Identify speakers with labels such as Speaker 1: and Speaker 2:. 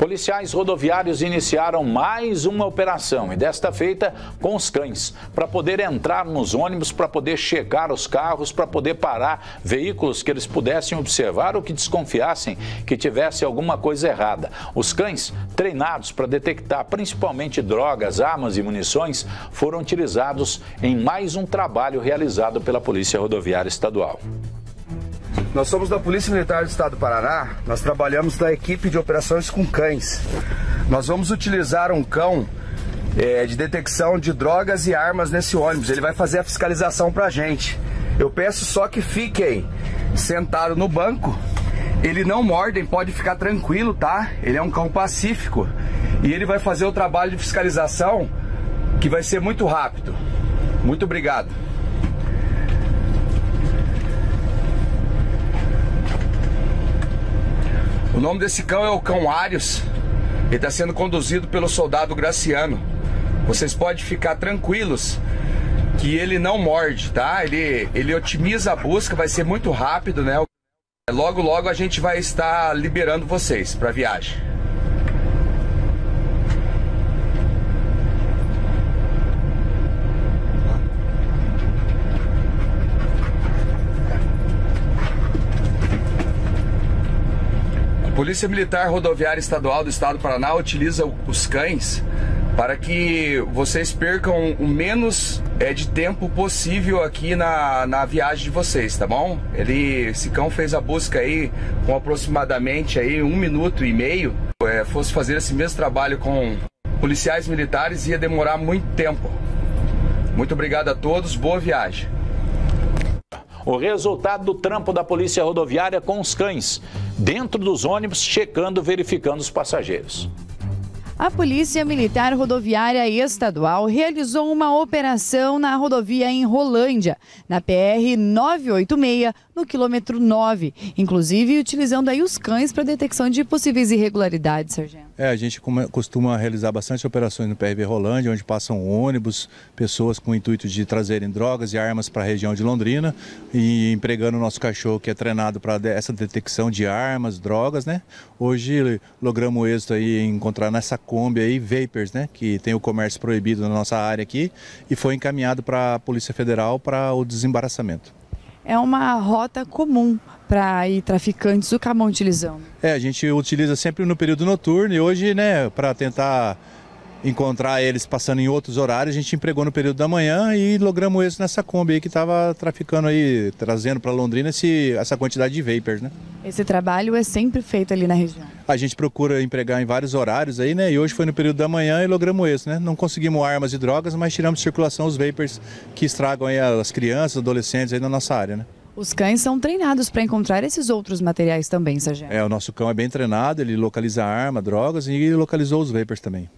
Speaker 1: Policiais rodoviários iniciaram mais uma operação e desta feita com os cães, para poder entrar nos ônibus, para poder chegar aos carros, para poder parar veículos que eles pudessem observar ou que desconfiassem que tivesse alguma coisa errada. Os cães, treinados para detectar principalmente drogas, armas e munições, foram utilizados em mais um trabalho realizado pela Polícia Rodoviária Estadual.
Speaker 2: Nós somos da Polícia Militar do Estado do Paraná, nós trabalhamos na equipe de operações com cães. Nós vamos utilizar um cão é, de detecção de drogas e armas nesse ônibus. Ele vai fazer a fiscalização pra gente. Eu peço só que fiquem sentados no banco. Ele não mordem, pode ficar tranquilo, tá? Ele é um cão pacífico. E ele vai fazer o trabalho de fiscalização que vai ser muito rápido. Muito obrigado. O nome desse cão é o cão Arius. Ele está sendo conduzido pelo soldado Graciano. Vocês podem ficar tranquilos que ele não morde, tá? Ele, ele otimiza a busca, vai ser muito rápido, né? Logo, logo a gente vai estar liberando vocês para viagem. Polícia Militar Rodoviária Estadual do Estado do Paraná utiliza os cães para que vocês percam o menos é, de tempo possível aqui na, na viagem de vocês, tá bom? Ele, esse cão fez a busca aí com aproximadamente aí um minuto e meio. É, fosse fazer esse mesmo trabalho com policiais militares ia demorar muito tempo. Muito obrigado a todos, boa viagem.
Speaker 1: O resultado do trampo da Polícia Rodoviária com os cães, dentro dos ônibus, checando, verificando os passageiros.
Speaker 3: A Polícia Militar Rodoviária Estadual realizou uma operação na rodovia em Rolândia, na PR 986, no quilômetro 9, inclusive utilizando aí os cães para detecção de possíveis irregularidades, sargento.
Speaker 4: É, a gente costuma realizar bastante operações no PRV Rolândia, onde passam ônibus, pessoas com o intuito de trazerem drogas e armas para a região de Londrina e empregando o nosso cachorro que é treinado para essa detecção de armas, drogas, né? Hoje logramos êxito aí em encontrar nessa Kombi aí Vapers, né? Que tem o comércio proibido na nossa área aqui e foi encaminhado para a Polícia Federal para o desembaraçamento
Speaker 3: é uma rota comum para ir traficantes acabam utilizando.
Speaker 4: É, a gente utiliza sempre no período noturno e hoje, né, para tentar encontrar eles passando em outros horários, a gente empregou no período da manhã e logramos isso nessa Kombi aí que estava traficando aí, trazendo para Londrina esse, essa quantidade de vapers, né?
Speaker 3: Esse trabalho é sempre feito ali na região.
Speaker 4: A gente procura empregar em vários horários aí, né? E hoje foi no período da manhã e logramos isso, né? Não conseguimos armas e drogas, mas tiramos de circulação os vapers que estragam aí as crianças, adolescentes aí na nossa área, né?
Speaker 3: Os cães são treinados para encontrar esses outros materiais também, Sargento?
Speaker 4: É, o nosso cão é bem treinado, ele localiza arma, drogas e localizou os vapers também.